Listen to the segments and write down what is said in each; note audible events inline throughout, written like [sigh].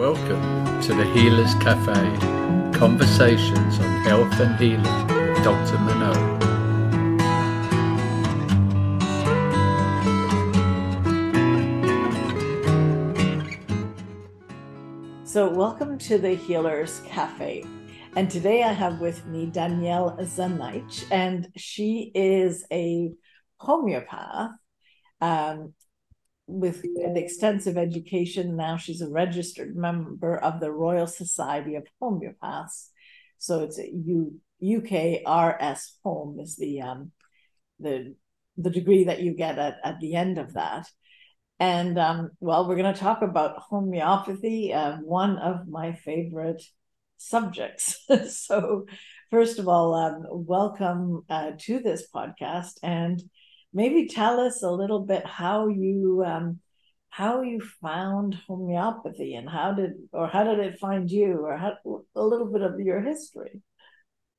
Welcome to the Healers Cafe conversations on health and healing with Dr. Manon. So, welcome to the Healers Cafe. And today I have with me Danielle Zinaich, and she is a homeopath um, with an extensive education. Now she's a registered member of the Royal Society of Homeopaths. So it's U, UK RSHom is the um, the the degree that you get at, at the end of that. And um, well, we're going to talk about homeopathy, uh, one of my favorite subjects. [laughs] so, first of all, um, welcome uh, to this podcast, and maybe tell us a little bit how you um, how you found homeopathy and how did or how did it find you, or how, a little bit of your history.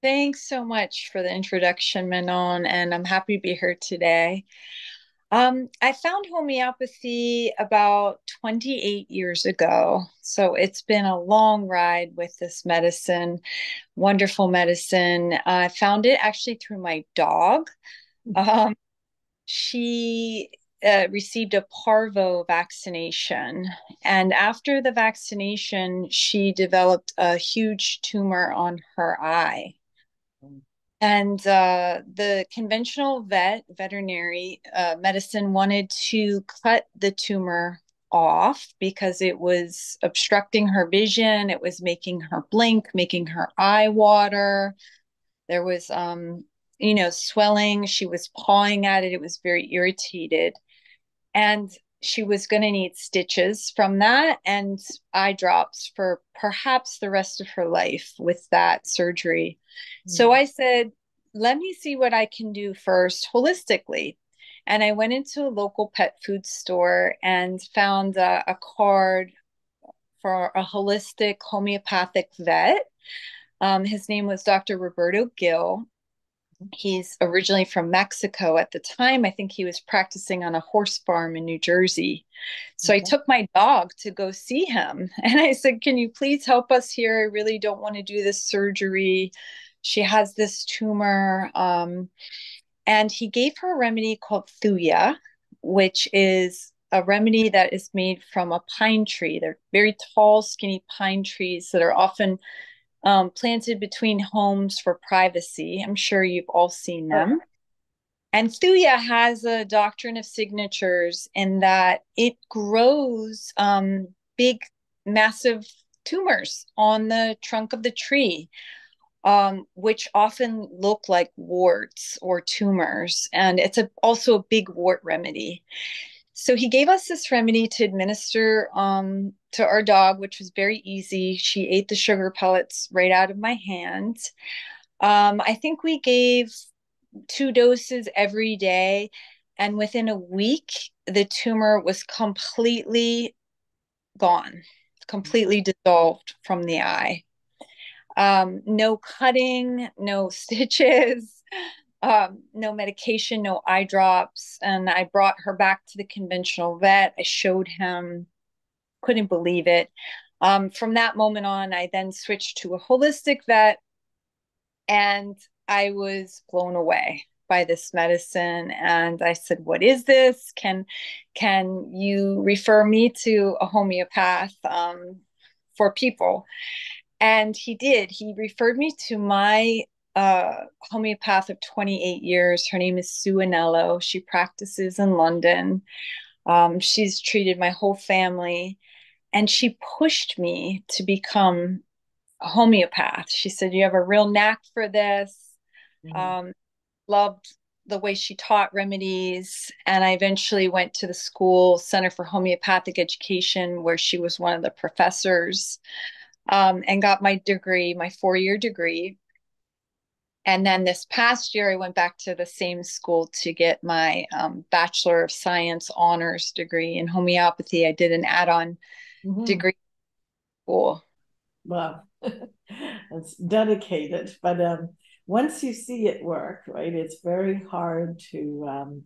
Thanks so much for the introduction, Manon, and I'm happy to be here today. Um, I found homeopathy about 28 years ago. So it's been a long ride with this medicine, wonderful medicine. I found it actually through my dog. Mm-hmm. Um, she uh, received a parvo vaccination. And after the vaccination, she developed a huge tumor on her eye. And uh, the conventional vet, veterinary uh, medicine, wanted to cut the tumor off because it was obstructing her vision. It was making her blink, making her eye water. There was, um, you know, swelling. She was pawing at it. It was very irritated. And she was going to need stitches from that and eye drops for perhaps the rest of her life with that surgery. Mm-hmm. So I said, let me see what I can do first holistically. And I went into a local pet food store and found a, a card for a holistic homeopathic vet. Um, his name was Dr. Roberto Gil. He's originally from Mexico. At the time, I think he was practicing on a horse farm in New Jersey. So okay. I took my dog to go see him. [laughs] And I said, Can you please help us here? I really don't want to do this surgery. She has this tumor. Um, and he gave her a remedy called Thuya, which is a remedy that is made from a pine tree. They're very tall, skinny pine trees that are often um, planted between homes for privacy. I'm sure you've all seen them. And Thuya has a doctrine of signatures in that it grows um, big, massive tumors on the trunk of the tree, um, which often look like warts or tumors. And it's a, also a big wart remedy. So he gave us this remedy to administer um, to our dog, which was very easy. She ate the sugar pellets right out of my hand. Um, I think we gave two doses every day. And within a week, the tumor was completely gone, completely dissolved from the eye. Um, no cutting, no [laughs] stitches, um, no medication, no eye drops. And I brought her back to the conventional vet. I showed him couldn't believe it. Um, from that moment on, I then switched to a holistic vet, and I was blown away by this medicine. And I said, "What is this? Can can you refer me to a homeopath um, for people?" And he did. He referred me to my uh, homeopath of 28 years. Her name is Sue Anello. She practices in London. Um, she's treated my whole family and she pushed me to become a homeopath. She said, You have a real knack for this. Mm-hmm. Um, loved the way she taught remedies. And I eventually went to the school Center for Homeopathic Education, where she was one of the professors, um, and got my degree, my four year degree. And then this past year, I went back to the same school to get my um, Bachelor of Science honors degree in homeopathy. I did an add on mm-hmm. degree school. Wow, [laughs] that's dedicated. But um, once you see it work, right, it's very hard to, um,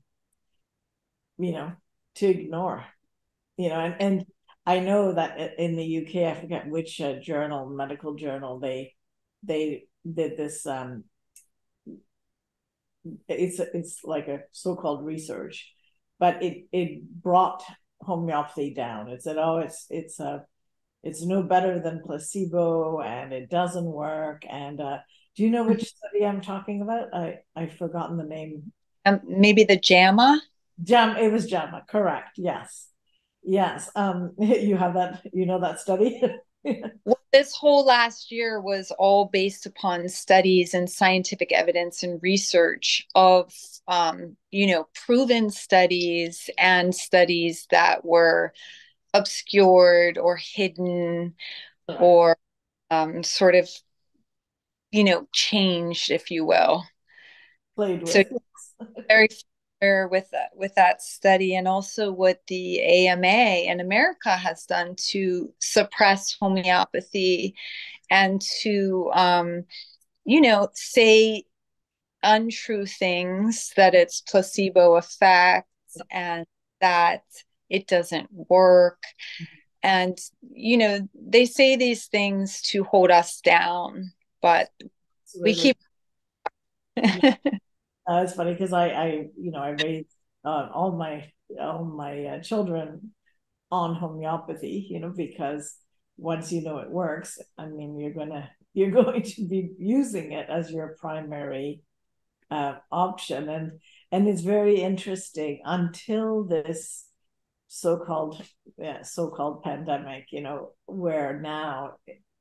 you know, to ignore. You know, and, and I know that in the UK, I forget which uh, journal, medical journal, they they did this. Um, it's it's like a so-called research, but it it brought homeopathy down. It said, oh, it's it's a it's no better than placebo, and it doesn't work. And uh, do you know which study I'm talking about? I I've forgotten the name. Um, maybe the JAMA. Jam. It was JAMA. Correct. Yes. Yes. Um. [laughs] You have that. You know that study. well, [laughs] this whole last year was all based upon studies and scientific evidence and research of um, you know proven studies and studies that were obscured or hidden or um, sort of you know changed if you will. Played with. so [laughs] very with that with that study and also what the AMA in America has done to suppress homeopathy and to um, you know say untrue things that it's placebo effect and that it doesn't work. And you know they say these things to hold us down but we keep [laughs] Uh, it's funny because I, I, you know, I raised uh, all my all my uh, children on homeopathy, you know, because once you know it works, I mean, you're gonna [laughs] you're going to be using it as your primary uh, option, and and it's very interesting until this so-called yeah, so-called pandemic, you know, where now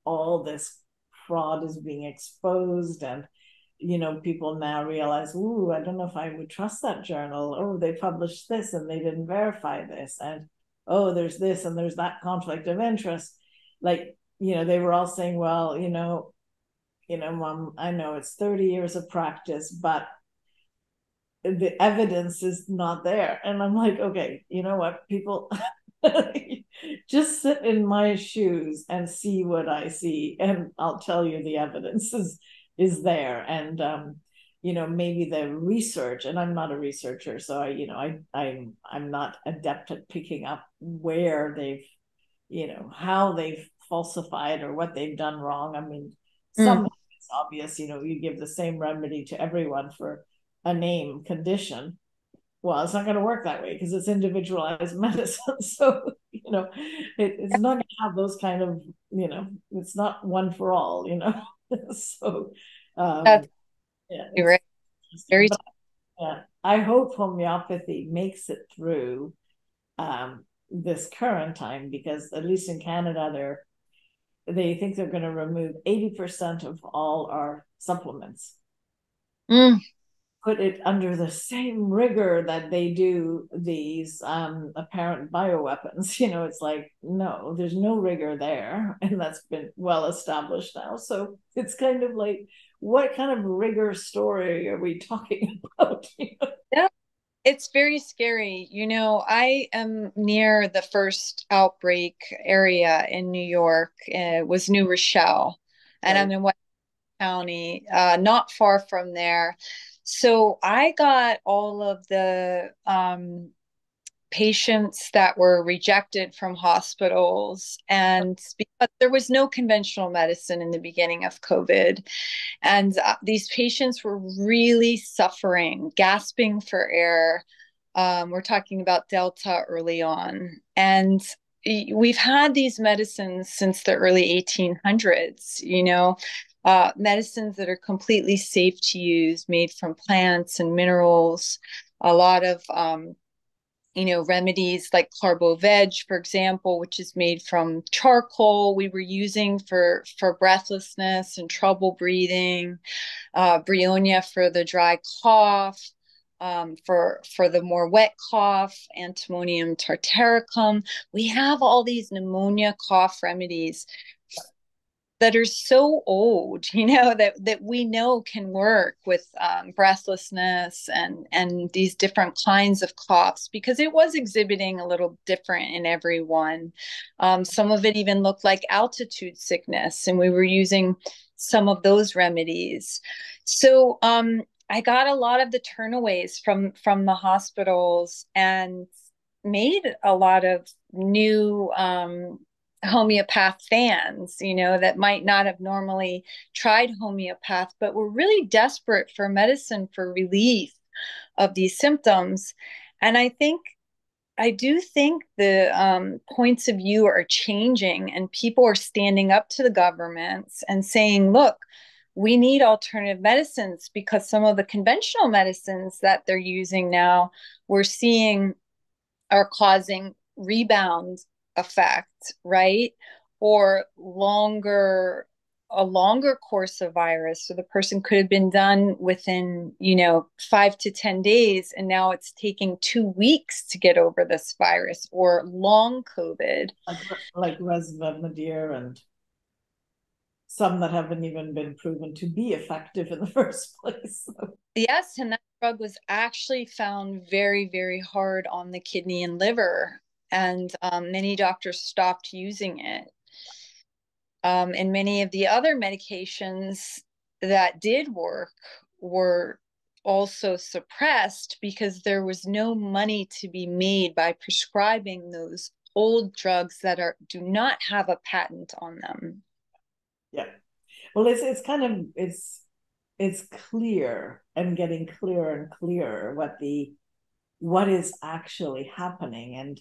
all this fraud is being exposed and you know, people now realize, ooh, I don't know if I would trust that journal. Oh, they published this and they didn't verify this. And oh, there's this and there's that conflict of interest. Like, you know, they were all saying, well, you know, you know, mom, I know it's 30 years of practice, but the evidence is not there. And I'm like, okay, you know what? People [laughs] just sit in my shoes and see what I see, and I'll tell you the evidence is is there. And um you know maybe the research and i'm not a researcher so i you know i i'm i'm not adept at picking up where they've you know how they've falsified or what they've done wrong. I mean mm. some it's obvious you know you give the same remedy to everyone for a name condition. Well it's not going to work that way because it's individualized [laughs] medicine so you know it, it's not going to have those kind of you know it's not one for all you know [laughs] so um, That's, yeah, you're right. Very but, yeah, I hope homeopathy makes it through um, this current time because at least in Canada, they're they think they're going to remove eighty percent of all our supplements. Mm put it under the same rigor that they do these um, apparent bioweapons. [laughs] You know, it's like, no, there's no rigor there. [laughs] And that's been well established now. So it's kind of like, what kind of rigor story are we talking [laughs] about? yeah. It's very scary. You know, I am near the first outbreak area in New York. It was New Rochelle, and right. I'm in West County, uh, not far from there so I got all of the um, patients that were rejected from hospitals and because there was no conventional medicine in the beginning of covid. And uh, these patients were really suffering gasping for air. Um, we're talking about delta early on. And we've had these medicines since the early 1800s you know uh, medicines that are completely safe to use, made from plants and minerals. A lot of um, you know remedies like Carbo-Veg, for example, which is made from charcoal. We were using for for breathlessness and trouble breathing. Uh, Bryonia for the dry cough. Um, for for the more wet cough, antimonium tartaricum. We have all these pneumonia cough remedies that are so old you know [laughs] that that we know can work with um, breathlessness and and these different kinds of coughs because it was exhibiting a little different in everyone. Um, some of it even looked like altitude sickness and we were using some of those remedies. So um, i got a lot of the turnaways from from the hospitals and made a lot of new um, homeopath fans, you know, that might not have normally tried homeopath, but were really desperate for medicine for relief of these symptoms. And I think, I do think the um, points of view are changing, and people are standing up to the governments and saying, look, we need alternative medicines because some of the conventional medicines that they're using now, we're seeing are causing rebound effect, right? Or longer a longer course of virus. So the person could have been done within, you know, five to 10 days, and now it's taking two weeks to get over this virus or long COVID. Like, like and some that haven't even been proven to be effective in the [laughs] first place. Yes, and that drug was actually found very, very hard on the kidney and liver and um, many doctors stopped using it. Um, and many of the other medications that did work were also suppressed because there was no money to be made by prescribing those old drugs that are do not have a patent on them. Yeah. Well, it's it's kind of it's it's clear and getting clearer and clearer what the what is actually happening and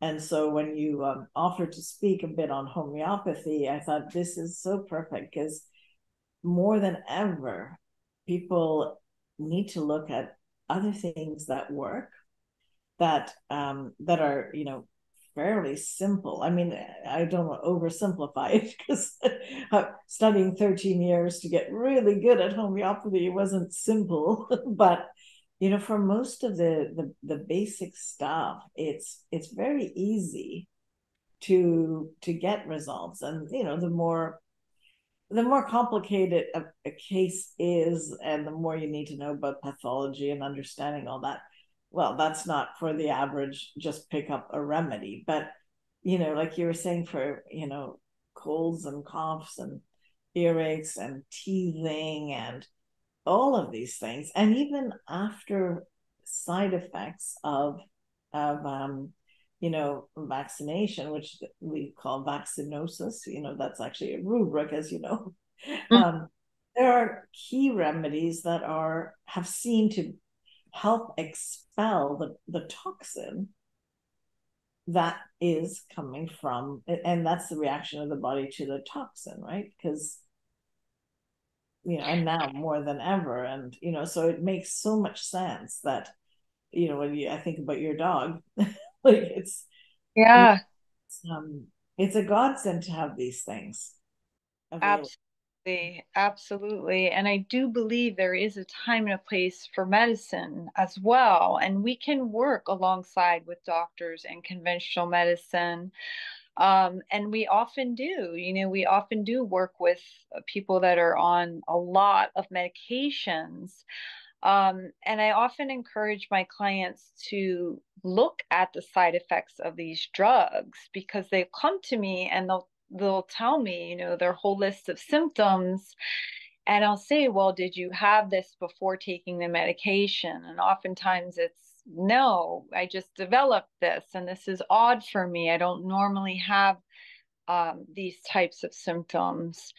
and so when you um, offered to speak a bit on homeopathy, I thought this is so perfect because more than ever, people need to look at other things that work that um, that are you know fairly simple. I mean, I don't want to oversimplify it because [laughs] studying 13 years to get really good at homeopathy wasn't simple, [laughs] but you know for most of the, the the basic stuff it's it's very easy to to get results. And you know the more the more complicated a, a, case is and the more you need to know about pathology and understanding all that well that's not for the average just pick up a remedy. But you know like you were saying for you know colds and coughs and earaches and teething and all of these things and even after side effects of of um, you know vaccination which we call vaccinosis you know that's actually a rubric as you know mm-hmm. um, there are key remedies that are have seen to help expel the, the toxin that is coming from and that's the reaction of the body to the toxin right because you know, and now more than ever. And, you know, so it makes so much sense that, you know, when you, I think about your dog, [laughs] like it's, yeah, it's, um, it's a godsend to have these things. Available. Absolutely. Absolutely. And I do believe there is a time and a place for medicine as well. And we can work alongside with doctors and conventional medicine. Um, and we often do, you know, we often do work with uh, people that are on a lot of medications. Um, and I often encourage my clients to look at the side effects of these drugs because they come to me and they'll they'll tell me, you know, their whole list of symptoms. And I'll say, well, did you have this before taking the medication? And oftentimes it's no, I just developed this and this is odd for me. I don't normally have um, these types of symptoms.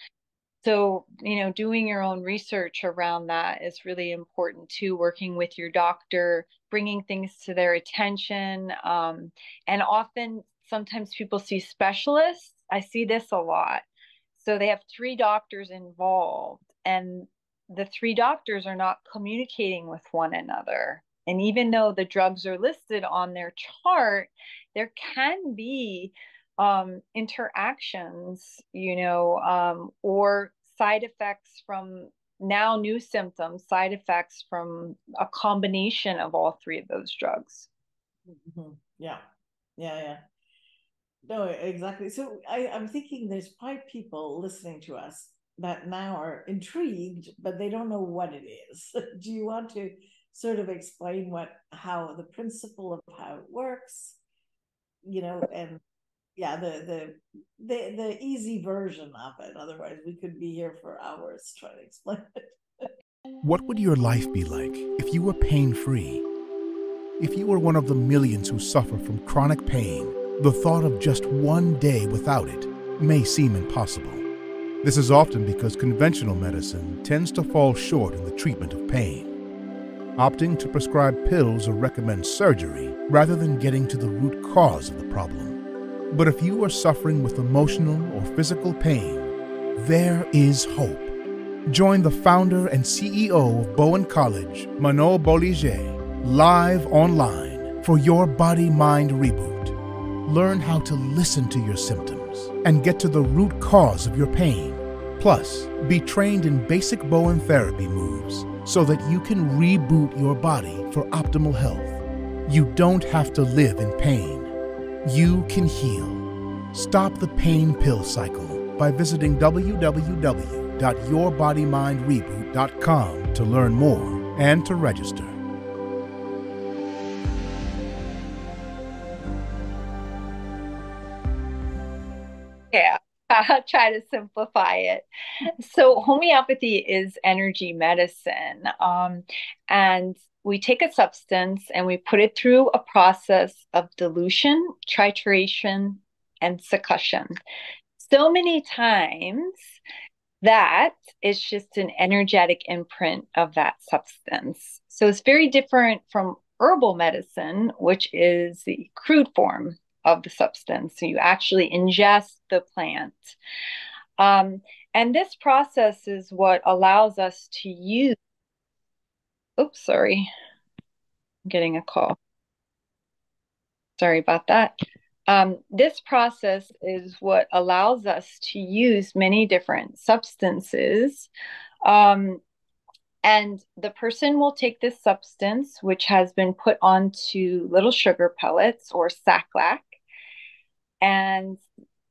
So, you know, doing your own research around that is really important too, working with your doctor, bringing things to their attention. Um, and often, sometimes people see specialists. I see this a lot. So they have three doctors involved, and the three doctors are not communicating with one another. And even though the drugs are listed on their chart, there can be um, interactions, you know, um, or side effects from now new symptoms, side effects from a combination of all three of those drugs. Mm-hmm. Yeah, yeah, yeah. No, exactly. So I, I'm thinking there's probably people listening to us that now are intrigued, but they don't know what it is. [laughs] Do you want to sort of explain what how the principle of how it works you know and yeah the the the, the easy version of it otherwise we could be here for hours trying to explain it what would your life be like if you were pain free If you are one of the millions who suffer from chronic pain, the thought of just one day without it may seem impossible. This is often because conventional medicine tends to fall short in the treatment of pain. Opting to prescribe pills or recommend surgery rather than getting to the root cause of the problem. But if you are suffering with emotional or physical pain, there is hope. Join the founder and CEO of Bowen College, Manon Bolliger, live online for your body mind reboot. Learn how to listen to your symptoms and get to the root cause of your pain. Plus, be trained in basic Bowen therapy moves so that you can reboot your body for optimal health. You don't have to live in pain. You can heal. Stop the pain pill cycle by visiting www.yourbodymindreboot.com to learn more and to register. [laughs] Try to simplify it. So, homeopathy is energy medicine. Um, and we take a substance and we put it through a process of dilution, trituration, and succussion. So many times that is just an energetic imprint of that substance. So it's very different from herbal medicine, which is the crude form of the substance. So you actually ingest the plant. Um, and this process is what allows us to use. Oops, sorry. I'm getting a call. Sorry about that. Um, this process is what allows us to use many different substances. Um, and the person will take this substance, which has been put onto little sugar pellets or sac lac, and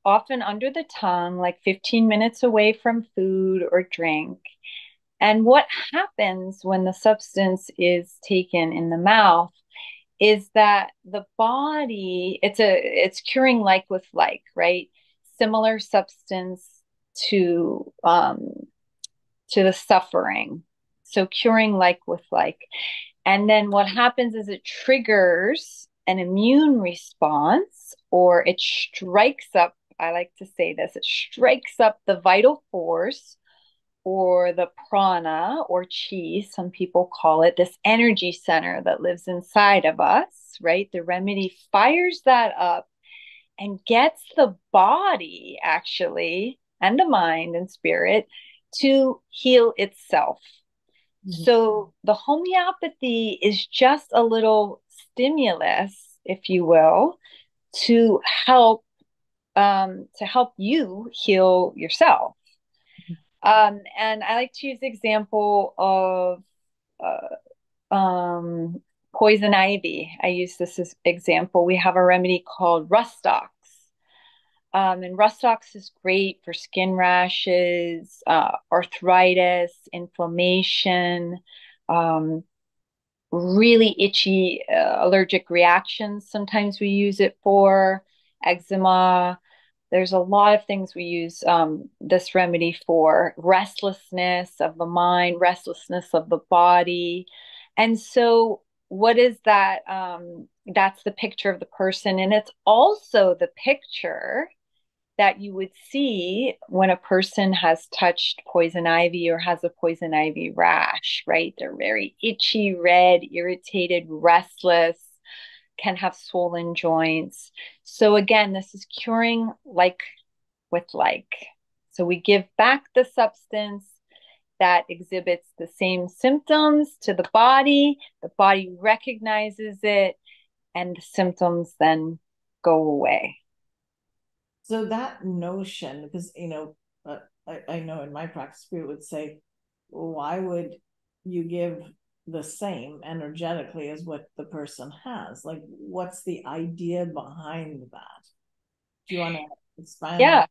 often under the tongue, like 15 minutes away from food or drink. And what happens when the substance is taken in the mouth is that the body it's a it's curing like with like, right? Similar substance to um to the suffering. So curing like with like. And then what happens is it triggers an immune response or it strikes up, I like to say this, it strikes up the vital force or the prana or chi, some people call it, this energy center that lives inside of us, right? The remedy fires that up and gets the body actually, and the mind and spirit to heal itself. Mm-hmm. So the homeopathy is just a little stimulus, if you will, to help um, to help you heal yourself. Um, and I like to use the example of uh, um, poison ivy. I use this as example. We have a remedy called Rhus tox. Um, and Rhus tox is great for skin rashes, uh, arthritis, inflammation, um, really itchy uh, allergic reactions. Sometimes we use it for eczema. There's a lot of things we use um, this remedy for restlessness of the mind, restlessness of the body. And so, what is that? Um, that's the picture of the person. And it's also the picture that you would see when a person has touched poison ivy or has a poison ivy rash, right? They're very itchy, red, irritated, restless, can have swollen joints. So, again, this is curing like with like. So, we give back the substance that exhibits the same symptoms to the body, the body recognizes it, and the symptoms then go away. So that notion, because you know, uh, I, I know in my practice we would say, why would you give the same energetically as what the person has? Like, what's the idea behind that? Do you want to expand? Yeah.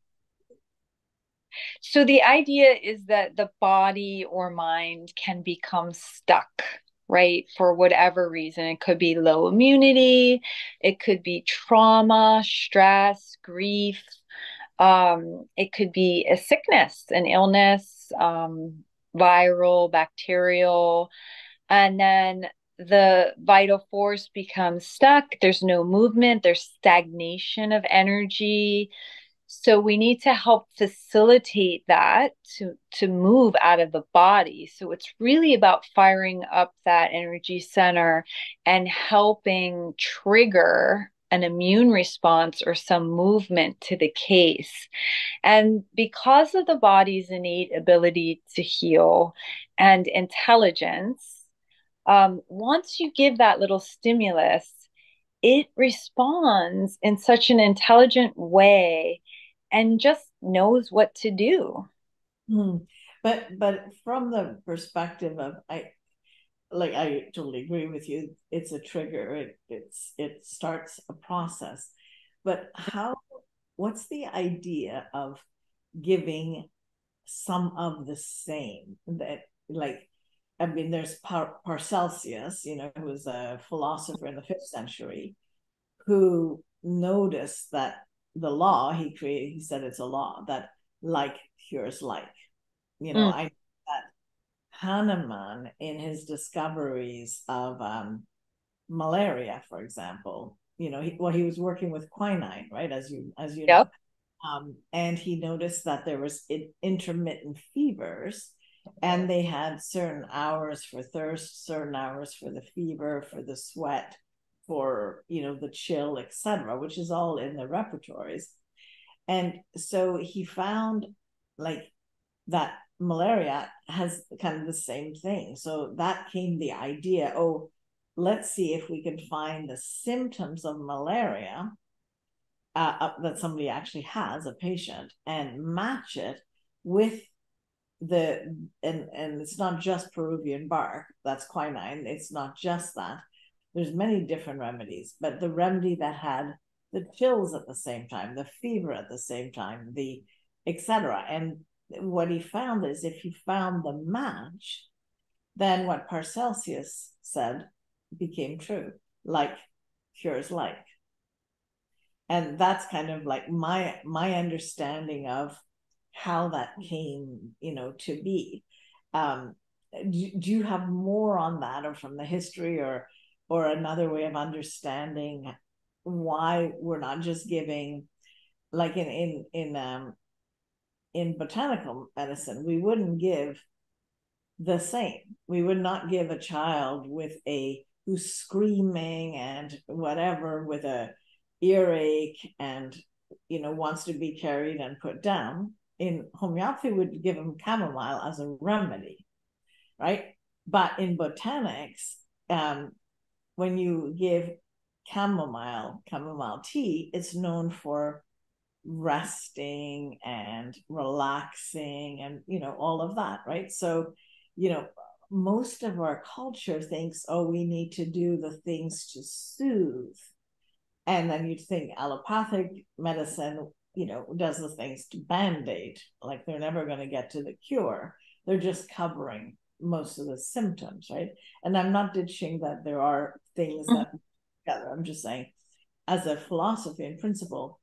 So the idea is that the body or mind can become stuck right? For whatever reason. It could be low immunity, it could be trauma, stress, grief. Um, it could be a sickness, an illness, um, viral, bacterial. And then the vital force becomes stuck. There's no movement, there's stagnation of energy. So we need to help facilitate that to, to move out of the body. So it's really about firing up that energy center and helping trigger an immune response or some movement to the case. And because of the body's innate ability to heal and intelligence, um, once you give that little stimulus, it responds in such an intelligent way and just knows what to do. Hmm. But but from the perspective of I like I totally agree with you. It's a trigger. It it's it starts a process. But how what's the idea of giving some of the same that like I mean there's Par- Paracelsus, you know, who was a philosopher in the fifth century, who noticed that the law he created, he said it's a law that like cures like. You know, mm. I that Hahnemann in his discoveries of um, malaria, for example, you know, he, well, he was working with quinine, right? As you, as you yep. know. Um, and he noticed that there was intermittent fevers and they had certain hours for thirst, certain hours for the fever, for the sweat, for, you know, the chill, etc., which is all in the repertories. And so he found like that malaria has kind of the same thing. So that came the idea oh, let's see if we can find the symptoms of malaria uh, uh, that somebody actually has, a patient, and match it with the and and it's not just Peruvian bark that's quinine it's not just that there's many different remedies but the remedy that had the chills at the same time the fever at the same time the etc and what he found is if he found the match, then what Paracelsus said became true, like cures like. And that's kind of like my my understanding of how that came, you know, to be. Um, do, do you have more on that, or from the history, or or another way of understanding why we're not just giving, like in in in um, in botanical medicine, we wouldn't give the same. We would not give a child with a who's screaming and whatever with a earache and you know wants to be carried and put down. In homeopathy, would give them chamomile as a remedy, right? But in botanics, um, when you give chamomile, chamomile tea, it's known for resting and relaxing and you know all of that right? So you know most of our culture thinks oh we need to do the things to soothe. And then you'd think allopathic medicine you know does the things to band-aid like they're never going to get to the cure. They're just covering most of the symptoms right and i'm not ditching that there are things mm-hmm. that together i'm just saying as a philosophy and principle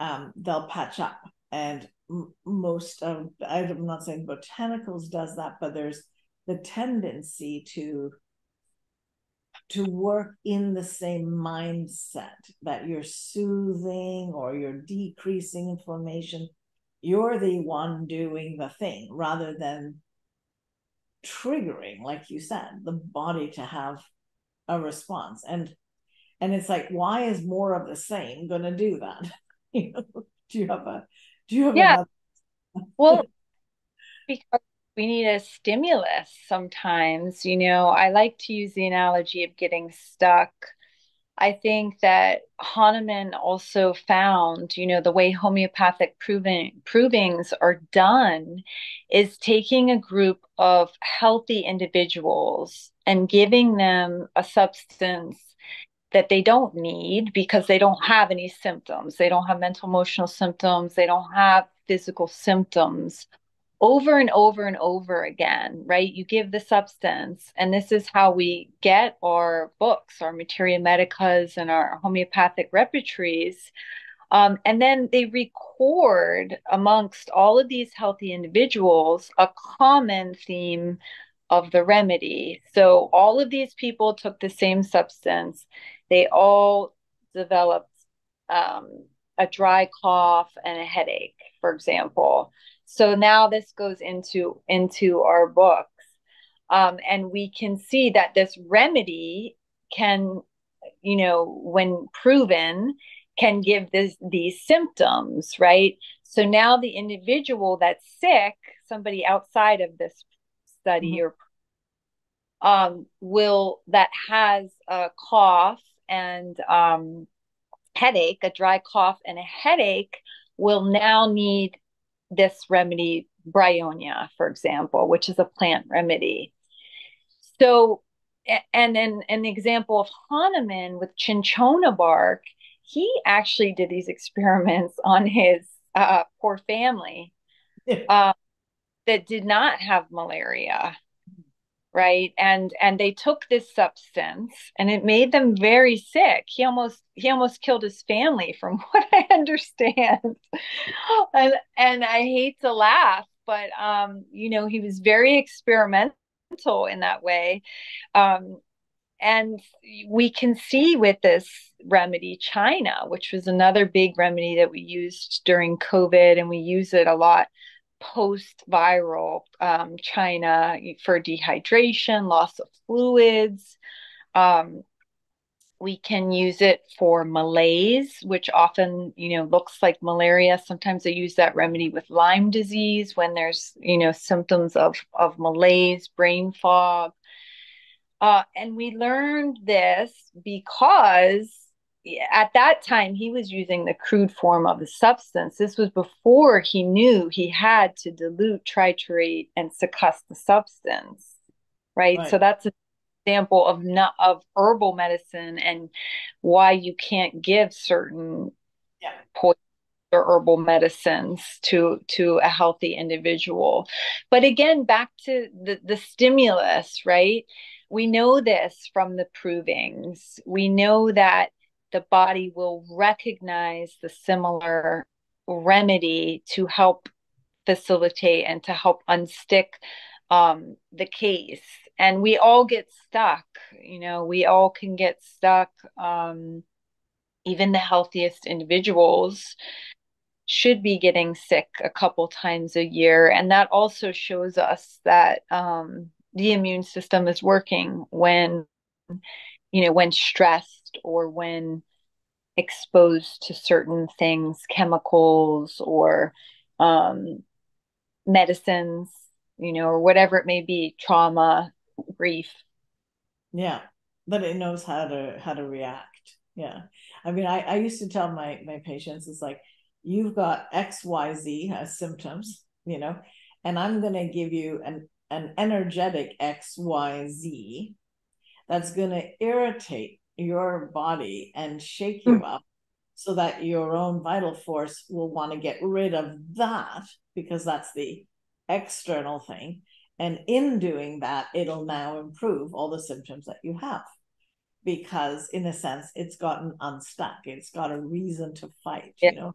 um, they'll patch up. And m- most of, I'm not saying botanicals does that, but there's the tendency to to work in the same mindset that you're soothing or you're decreasing inflammation you're the one doing the thing rather than triggering like you said the body to have a response. And and it's like why is more of the same going to do that? [laughs] Do you have a do you have yeah. another... well [laughs] because we need a stimulus sometimes you know i like to use the analogy of getting stuck i think that hahnemann also found you know the way homeopathic proving provings are done is taking a group of healthy individuals and giving them a substance that they don't need because they don't have any symptoms. They don't have mental emotional symptoms. They don't have physical symptoms over and over and over again, right? You give the substance, and this is how we get our books, our materia medicas, and our homeopathic repertories. Um, and then they record amongst all of these healthy individuals a common theme of the remedy. So all of these people took the same substance. They all developed um, a dry cough and a headache, for example. So now this goes into into our books, um, and we can see that this remedy can, you know, when proven, can give this these symptoms, right? So now the individual that's sick, somebody outside of this study mm-hmm. or um, will that has a cough and um, headache, a dry cough and a headache, will now need this remedy, bryonia, for example, which is a plant remedy. So, and then an example of Hahnemann with cinchona bark, he actually did these experiments on his uh, poor family uh, [laughs] that did not have malaria right? And and they took this substance and it made them very sick. He almost he almost killed his family from [laughs] what i understand. And and i hate to laugh but um you know he was very experimental in that way. Um and we can see with this remedy china which was another big remedy that we used during covid and we use it a lot post viral um, China for dehydration, loss of fluids. Um, we can use it for malaise, which often, you know, looks like malaria. Sometimes they use that remedy with Lyme disease when there's, you know, symptoms of, of malaise, brain fog. Uh, and we learned this because at that time he was using the crude form of the substance. This was before he knew he had to dilute triturate and succuss the substance right, right. so that's an example of not of herbal medicine and why you can't give certain yeah. poison or herbal medicines to to a healthy individual. But again back to the the stimulus right? We know this from the provings. We know that the body will recognize the similar remedy to help facilitate and to help unstick um, the case. And we all get stuck, you know, we all can get stuck. Um, even the healthiest individuals should be getting sick a couple times a year. And that also shows us that um, the immune system is working when, you know, when stress or when exposed to certain things, chemicals or um, medicines, you know, or whatever it may be, trauma, grief. Yeah, but it knows how to how to react. Yeah, I mean, I I used to tell my my patients, it's like you've got X Y Z as symptoms, you know, and I'm going to give you an an energetic X Y Z that's going to irritate your body and shake you mm. up so that your own vital force will want to get rid of that because that's the external thing. And in doing that, it'll now improve all the symptoms that you have because, in a sense, it's gotten unstuck. It's got a reason to fight, yeah. you know?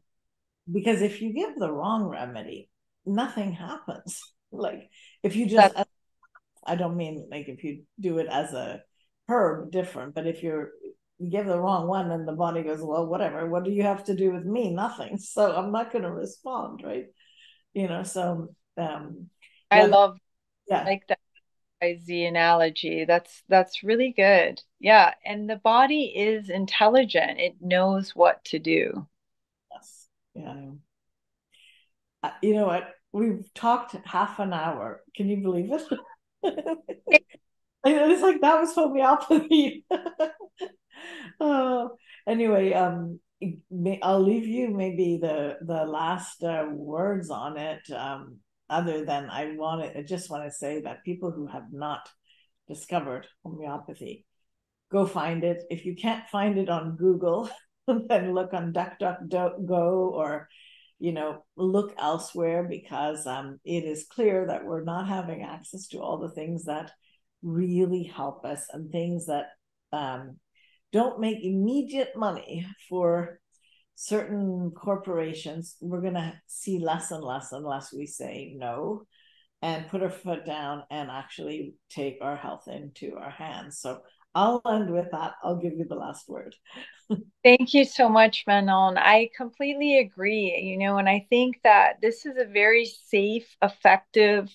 Because if you give the wrong remedy, nothing happens. [laughs] Like if you just, I don't mean like if you do it as a herb different. But if you're you give the wrong one and the body goes, well, whatever, what do you have to do with me? Nothing. [laughs] So I'm not going to respond, right? You know, so um I love yeah. like that the analogy. That's that's really good. Yeah, and the body is intelligent. It knows what to do. Yes. Yeah. Uh, you know what? We've talked half an hour. Can you believe it? [laughs] it's like that was homeopathy. [laughs] uh, [laughs] anyway, um, I'll leave you maybe the the last uh, words on it. Um, other than I want to, I just want to say that people who have not discovered homeopathy, go find it. If you can't find it on Google, [laughs] then look on DuckDuckGo or you know look elsewhere because um, it is clear that we're not having access to all the things that really help us and things that um, don't make immediate money for certain corporations we're going to see less and less unless we say no and put our foot down and actually take our health into our hands. So I'll end with that. I'll give you the last word. [laughs] Thank you so much, Manon. I completely agree. You know, and I think that this is a very safe, effective mm.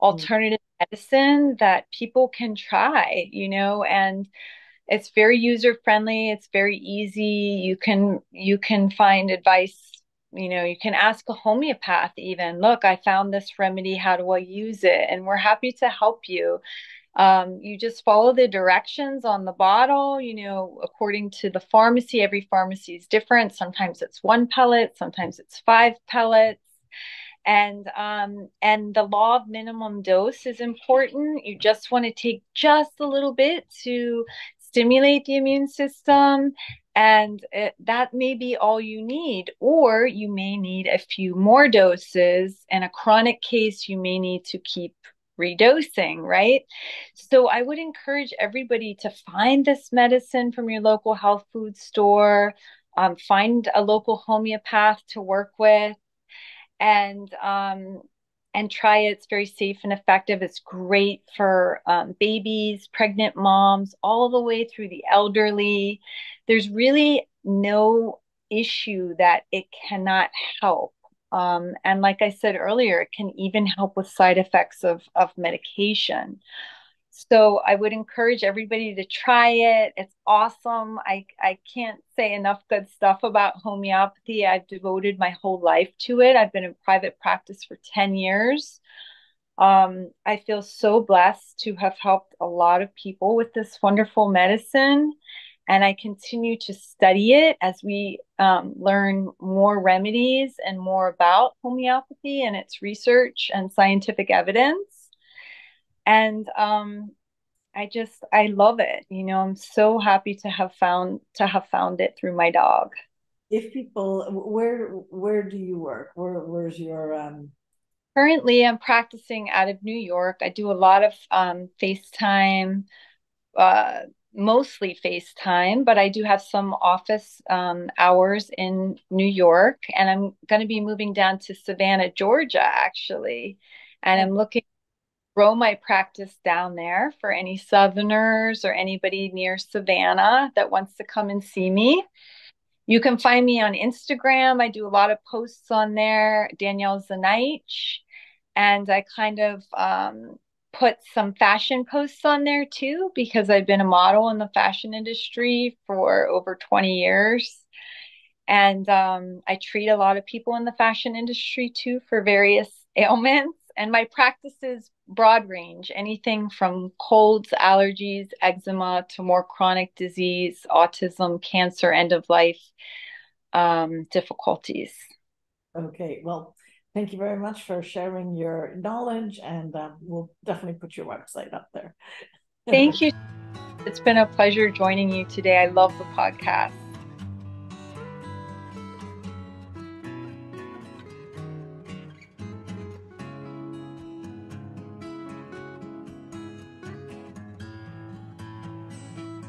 alternative. Medicine that people can try, you know, and it's very user friendly, it's very easy. You can you can find advice you know you can ask a homeopath even look i found this remedy how do i use it? And we're happy to help you. Um, you just follow the directions on the bottle you know according to the pharmacy. Every pharmacy is different. Sometimes it's one pellet sometimes it's five pellets and um, and the law of minimum dose is important. You just want to take just a little bit to stimulate the immune system and it, that may be all you need or you may need a few more doses. In a chronic case you may need to keep redosing right? So i would encourage everybody to find this medicine from your local health food store um, find a local homeopath to work with and um, and try it. It's very safe and effective. It's great for um, babies, pregnant moms, all the way through the elderly. There's really no issue that it cannot help. Um, and like I said earlier, it can even help with side effects of, of medication. So I would encourage everybody to try it. It's awesome. I, I can't say enough good stuff about homeopathy. I've devoted my whole life to it. I've been in private practice for 10 years. Um, I feel so blessed to have helped a lot of people with this wonderful medicine. And I continue to study it as we um, learn more remedies and more about homeopathy and its research and scientific evidence and um i just i love it you know i'm so happy to have found to have found it through my dog. If people where where do you work? Where where's your um? Currently i'm practicing out of new york. I do a lot of um facetime uh mostly FaceTime, but I do have some office um, hours in New York, and I'm going to be moving down to Savannah, Georgia, actually. And I'm looking grow my practice down there for any Southerners or anybody near Savannah that wants to come and see me. You can find me on Instagram. I do a lot of posts on there, Danielle Zinaich. And I kind of um, put some fashion posts on there too, because I've been a model in the fashion industry for over 20 years. And um, I treat a lot of people in the fashion industry too for various [laughs] ailments. And my practice is broad range, anything from colds, allergies, eczema to more chronic disease, autism, cancer, end of life um, difficulties. Okay, well, thank you very much for sharing your knowledge, and um, we'll definitely put your website up there. thank you. [laughs] It's been a pleasure joining you today. I love the podcast.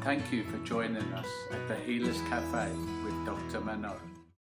Thank you for joining us at the Healers Cafe with Dr. Manon.